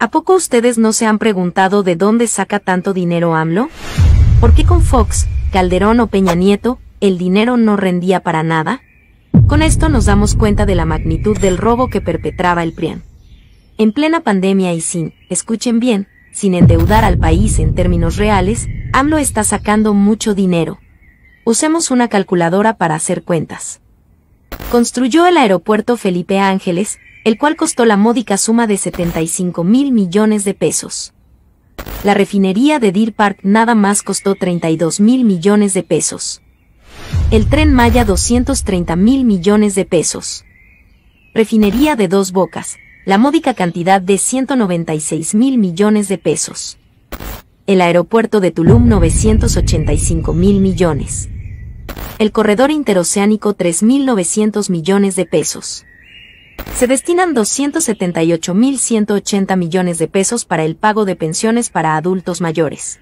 ¿A poco ustedes no se han preguntado de dónde saca tanto dinero AMLO? ¿Por qué con Fox, Calderón o Peña Nieto, el dinero no rendía para nada? Con esto nos damos cuenta de la magnitud del robo que perpetraba el PRIAN. En plena pandemia y sin, escuchen bien, sin endeudar al país en términos reales, AMLO está sacando mucho dinero. Usemos una calculadora para hacer cuentas. Construyó el aeropuerto Felipe Ángeles, el cual costó la módica suma de 75 mil millones de pesos. La refinería de Deer Park nada más costó 32 mil millones de pesos. El tren Maya 230 mil millones de pesos. Refinería de Dos Bocas, la módica cantidad de 196 mil millones de pesos. El aeropuerto de Tulum 985 mil millones. El corredor interoceánico 3.900 millones de pesos. Se destinan 278.180 millones de pesos para el pago de pensiones para adultos mayores.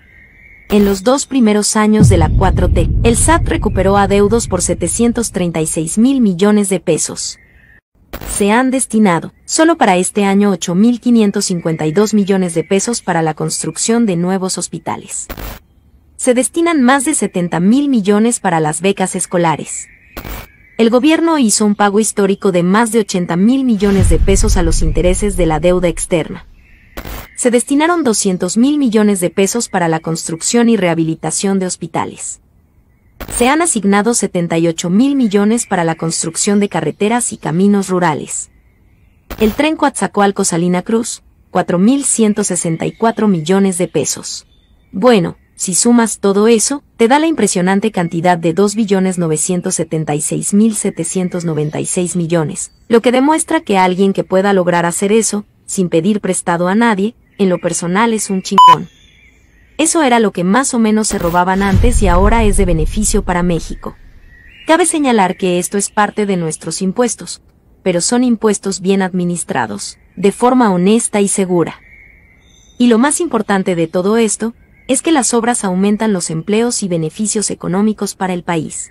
En los dos primeros años de la 4T, el SAT recuperó adeudos por 736 mil millones de pesos. Se han destinado, solo para este año, 8.552 millones de pesos para la construcción de nuevos hospitales. Se destinan más de 70 mil millones para las becas escolares el gobierno hizo un pago histórico de más de 80 mil millones de pesos a los intereses de la deuda externa. Se destinaron 200 mil millones de pesos para la construcción y rehabilitación de hospitales. Se han asignado 78 mil millones para la construcción de carreteras y caminos rurales. El tren Coatzacoalco-Salina Cruz, 4.164 millones de pesos. Bueno, si sumas todo eso, te da la impresionante cantidad de 2.976.796 millones, lo que demuestra que alguien que pueda lograr hacer eso, sin pedir prestado a nadie, en lo personal es un chingón. Eso era lo que más o menos se robaban antes y ahora es de beneficio para México. Cabe señalar que esto es parte de nuestros impuestos, pero son impuestos bien administrados, de forma honesta y segura. Y lo más importante de todo esto, es que las obras aumentan los empleos y beneficios económicos para el país.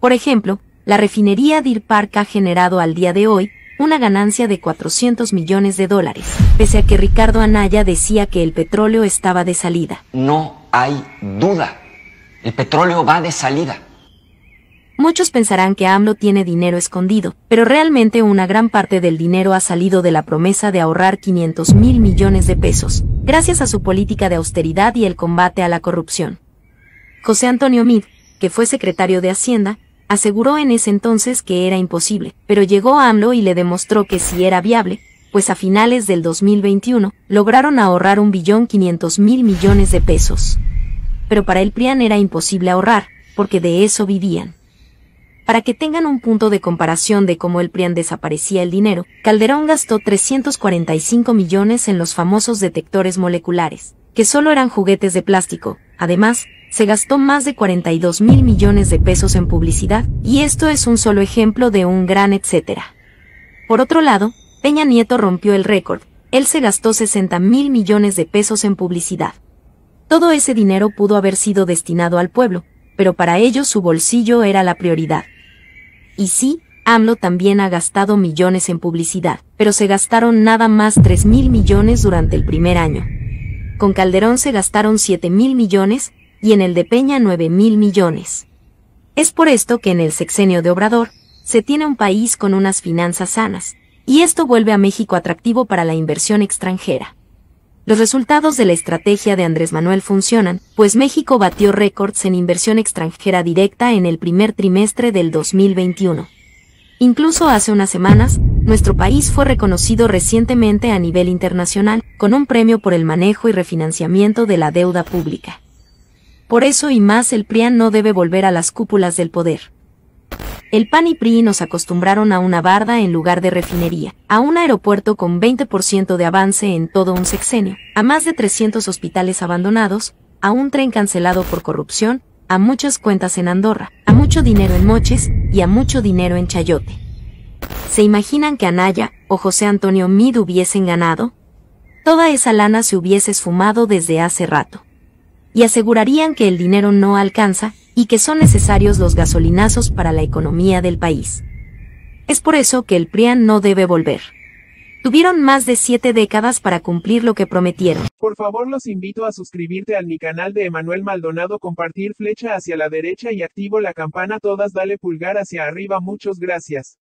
Por ejemplo, la refinería Deer Park ha generado al día de hoy una ganancia de 400 millones de dólares, pese a que Ricardo Anaya decía que el petróleo estaba de salida. No hay duda. El petróleo va de salida. Muchos pensarán que AMLO tiene dinero escondido, pero realmente una gran parte del dinero ha salido de la promesa de ahorrar 500 mil millones de pesos, gracias a su política de austeridad y el combate a la corrupción. José Antonio Mid, que fue secretario de Hacienda, aseguró en ese entonces que era imposible, pero llegó a AMLO y le demostró que sí era viable, pues a finales del 2021 lograron ahorrar un billón 500 mil millones de pesos. Pero para el PRIAN era imposible ahorrar, porque de eso vivían. Para que tengan un punto de comparación de cómo el PRIAN desaparecía el dinero, Calderón gastó 345 millones en los famosos detectores moleculares, que solo eran juguetes de plástico. Además, se gastó más de 42 mil millones de pesos en publicidad, y esto es un solo ejemplo de un gran etcétera. Por otro lado, Peña Nieto rompió el récord, él se gastó 60 mil millones de pesos en publicidad. Todo ese dinero pudo haber sido destinado al pueblo, pero para ellos su bolsillo era la prioridad. Y sí, AMLO también ha gastado millones en publicidad, pero se gastaron nada más 3 mil millones durante el primer año. Con Calderón se gastaron 7 mil millones y en el de Peña 9 mil millones. Es por esto que en el sexenio de Obrador se tiene un país con unas finanzas sanas, y esto vuelve a México atractivo para la inversión extranjera. Los resultados de la estrategia de Andrés Manuel funcionan, pues México batió récords en inversión extranjera directa en el primer trimestre del 2021. Incluso hace unas semanas, nuestro país fue reconocido recientemente a nivel internacional, con un premio por el manejo y refinanciamiento de la deuda pública. Por eso y más el PRIAN no debe volver a las cúpulas del poder. El PAN y PRI nos acostumbraron a una barda en lugar de refinería, a un aeropuerto con 20% de avance en todo un sexenio, a más de 300 hospitales abandonados, a un tren cancelado por corrupción, a muchas cuentas en Andorra, a mucho dinero en moches y a mucho dinero en chayote. ¿Se imaginan que Anaya o José Antonio Mid hubiesen ganado? Toda esa lana se hubiese esfumado desde hace rato. Y asegurarían que el dinero no alcanza y que son necesarios los gasolinazos para la economía del país. Es por eso que el PRIAN no debe volver. Tuvieron más de siete décadas para cumplir lo que prometieron. Por favor los invito a suscribirte al mi canal de Emanuel Maldonado, compartir flecha hacia la derecha y activo la campana todas dale pulgar hacia arriba muchas gracias.